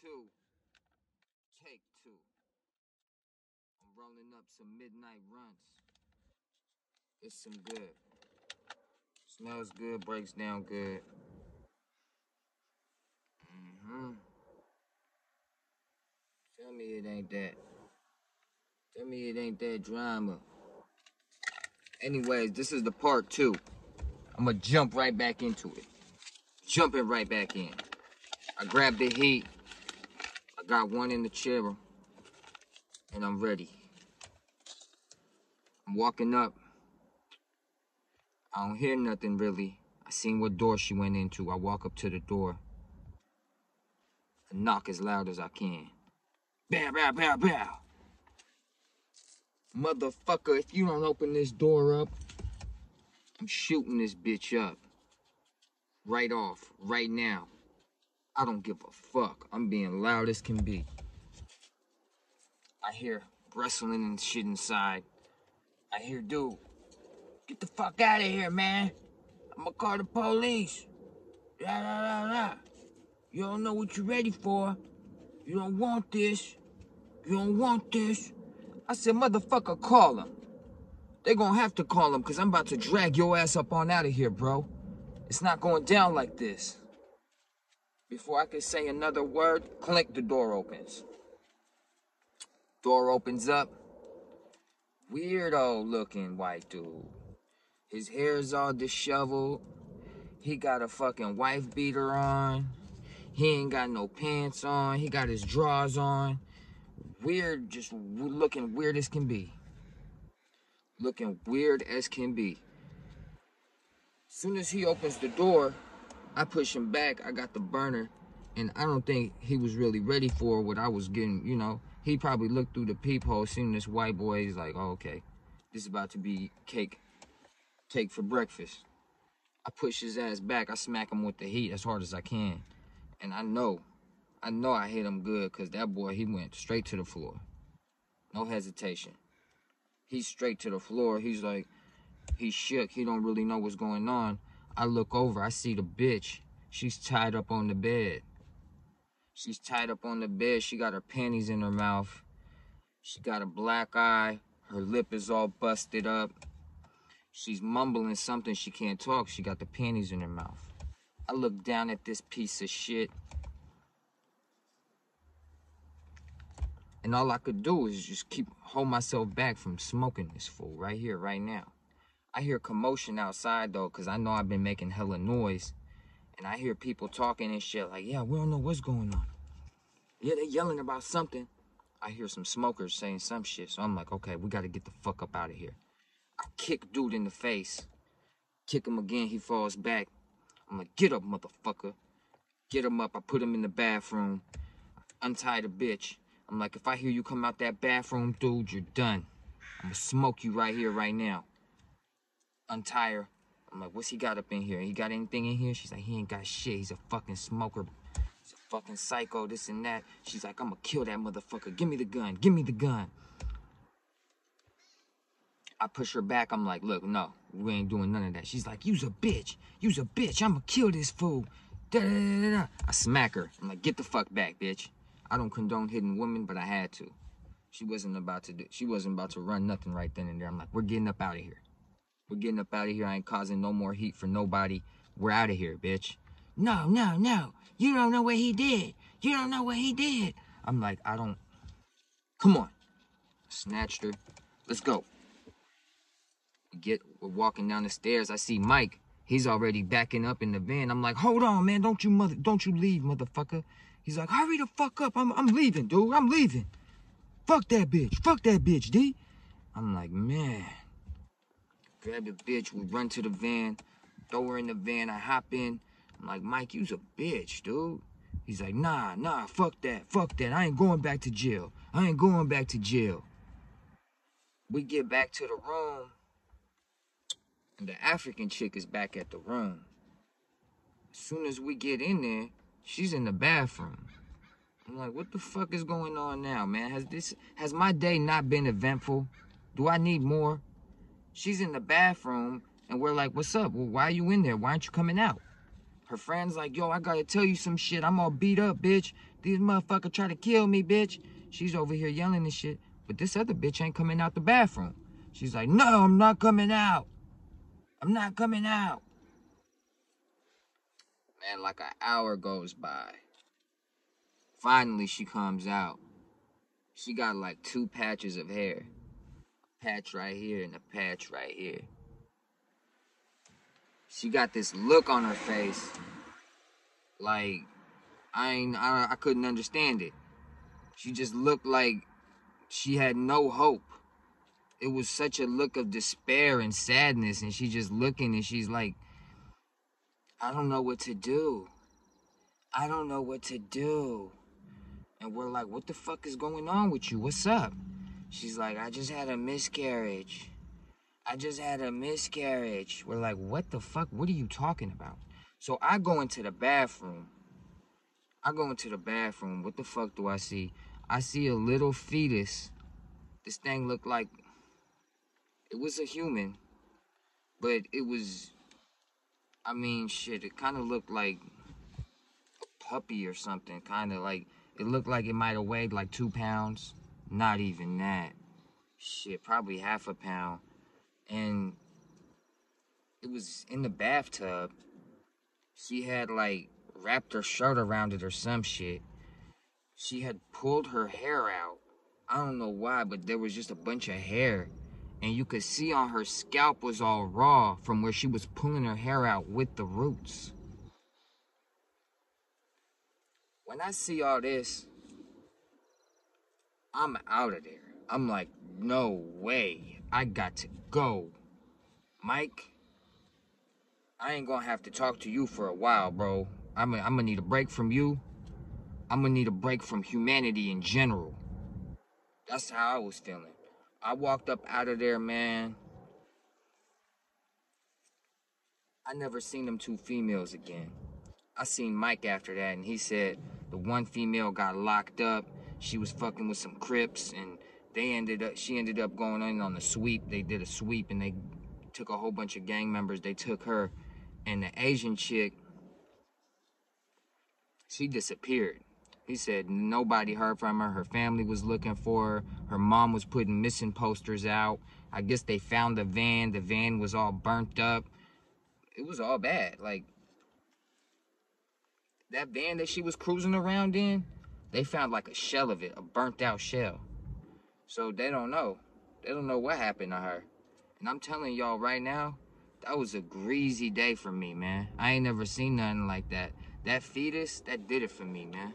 two. Take two. I'm rolling up some midnight runs. It's some good. Smells good, breaks down good. Mm-hmm. Tell me it ain't that. Tell me it ain't that drama. Anyways, this is the part two. I'm gonna jump right back into it. Jumping right back in. I grabbed the heat. Got one in the chair. And I'm ready. I'm walking up. I don't hear nothing really. I seen what door she went into. I walk up to the door. I knock as loud as I can. Bow, bow, bow, bow. Motherfucker, if you don't open this door up, I'm shooting this bitch up. Right off, right now. I don't give a fuck. I'm being loud as can be. I hear wrestling and shit inside. I hear, dude, get the fuck out of here, man. I'm gonna call the police. La la la la. You don't know what you're ready for. You don't want this. You don't want this. I said, motherfucker, call them. They gonna have to call them because I'm about to drag your ass up on out of here, bro. It's not going down like this. Before I can say another word, clink, the door opens. Door opens up. Weirdo looking white dude. His hair's all disheveled. He got a fucking wife beater on. He ain't got no pants on. He got his drawers on. Weird, just looking weird as can be. Looking weird as can be. As soon as he opens the door, I push him back. I got the burner. And I don't think he was really ready for what I was getting, you know. He probably looked through the peephole, seen this white boy. He's like, oh, okay, this is about to be cake, cake for breakfast. I push his ass back. I smack him with the heat as hard as I can. And I know, I know I hit him good because that boy, he went straight to the floor. No hesitation. He's straight to the floor. He's like, he shook. He don't really know what's going on. I look over. I see the bitch. She's tied up on the bed. She's tied up on the bed. She got her panties in her mouth. She got a black eye. Her lip is all busted up. She's mumbling something. She can't talk. She got the panties in her mouth. I look down at this piece of shit. And all I could do is just keep hold myself back from smoking this fool right here, right now. I hear commotion outside though, cause I know I've been making hella noise. And I hear people talking and shit like, yeah, we don't know what's going on. Yeah, they yelling about something. I hear some smokers saying some shit. So I'm like, okay, we gotta get the fuck up out of here. I kick dude in the face. Kick him again, he falls back. I'm like, get up, motherfucker. Get him up. I put him in the bathroom. Untie the bitch. I'm like, if I hear you come out that bathroom, dude, you're done. I'm gonna smoke you right here, right now. Untie her. I'm like, what's he got up in here? He got anything in here? She's like, he ain't got shit. He's a fucking smoker. He's a fucking psycho, this and that. She's like, I'm gonna kill that motherfucker. Give me the gun. Give me the gun. I push her back. I'm like, look, no, we ain't doing none of that. She's like, you's a bitch. You's a bitch. I'm gonna kill this fool. Da, da, da, da. I smack her. I'm like, get the fuck back, bitch. I don't condone hitting women, but I had to. She wasn't about to do. She wasn't about to run nothing right then and there. I'm like, we're getting up out of here. We're getting up out of here. I ain't causing no more heat for nobody. We're out of here, bitch. No, no, no. You don't know what he did. You don't know what he did. I'm like, I don't. Come on. Snatched her. Let's go. We get. We're walking down the stairs. I see Mike. He's already backing up in the van. I'm like, hold on, man. Don't you mother. Don't you leave, motherfucker. He's like, hurry the fuck up. I'm, I'm leaving, dude. I'm leaving. Fuck that bitch. Fuck that bitch, D. I'm like, man. Grab the bitch. We run to the van. Throw her in the van. I hop in. I'm like, Mike, you's a bitch, dude. He's like, nah, nah, fuck that. Fuck that. I ain't going back to jail. I ain't going back to jail. We get back to the room. And the African chick is back at the room. As soon as we get in there, she's in the bathroom. I'm like, what the fuck is going on now, man? Has this has my day not been eventful? Do I need more? She's in the bathroom and we're like, what's up? Well, why are you in there? Why aren't you coming out? Her friend's like, yo, I gotta tell you some shit. I'm all beat up, bitch. These motherfucker try to kill me, bitch. She's over here yelling and shit. But this other bitch ain't coming out the bathroom. She's like, no, I'm not coming out. I'm not coming out. Man, like an hour goes by. Finally, she comes out. She got like two patches of hair. Patch right here and a patch right here. She got this look on her face. Like, I ain't, I, I couldn't understand it. She just looked like she had no hope. It was such a look of despair and sadness, and she just looking and she's like, I don't know what to do. I don't know what to do. And we're like, what the fuck is going on with you? What's up? She's like, I just had a miscarriage. I just had a miscarriage. We're like, what the fuck? What are you talking about? So I go into the bathroom. I go into the bathroom. What the fuck do I see? I see a little fetus. This thing looked like it was a human, but it was, I mean, shit, it kind of looked like a puppy or something. Kind of like it looked like it might have weighed like two pounds. Not even that. Shit, probably half a pound. And it was in the bathtub. She had like wrapped her shirt around it or some shit. She had pulled her hair out. I don't know why, but there was just a bunch of hair. And you could see on her scalp was all raw from where she was pulling her hair out with the roots. when I see all this, I'm out of there. I'm like, no way. I got to go. Mike, I ain't gonna have to talk to you for a while, bro. I'm gonna, I'm gonna need a break from you. I'm gonna need a break from humanity in general. That's how I was feeling. I walked up out of there, man. I never seen them two females again. I seen Mike after that, and he said the one female got locked up. She was fucking with some Crips, and they ended up. She ended up going in on the sweep. They did a sweep, and they took a whole bunch of gang members. They took her, and the Asian chick. She disappeared. He said nobody heard from her. Her family was looking for her. Her mom was putting missing posters out. I guess they found the van. The van was all burnt up. It was all bad. Like that van that she was cruising around in, they found like a shell of it, a burnt out shell. So they don't know. They don't know what happened to her. And I'm telling y'all right now, that was a greasy day for me, man. I ain't never seen nothing like that. That fetus, that did it for me, man.